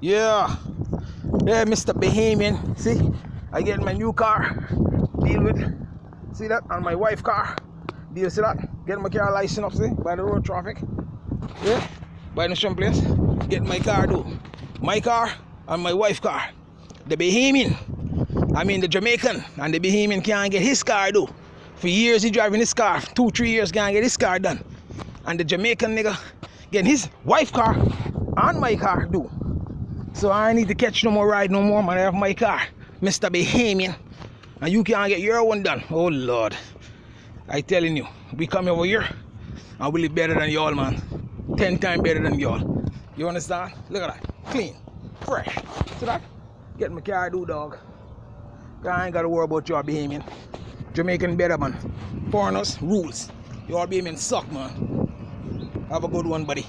Yeah. Yeah, Mr. Bahamian. See, I get my new car. Deal with. See that? On my wife car. Deal see that? Get my car license up, see? By the road traffic. Yeah. By the some place. Get my car do. My car and my wife car. The Bahamian. I mean the Jamaican and the Bahamian can't get his car do. For years he driving his car. Two, three years can't get his car done. And the Jamaican nigga getting his wife car and my car do. So I need to catch no more ride no more, man. I have my car, Mr. Bahamian. And you can't get your one done. Oh Lord. I telling you, we come over here and we live better than y'all, man. Ten times better than y'all. You understand? Look at that. Clean. Fresh. See that? Get my car do dog. I ain't gotta worry about your Bahamian. Jamaican better man. Foreigners, rules. Your Bahamian suck man. Have a good one, buddy.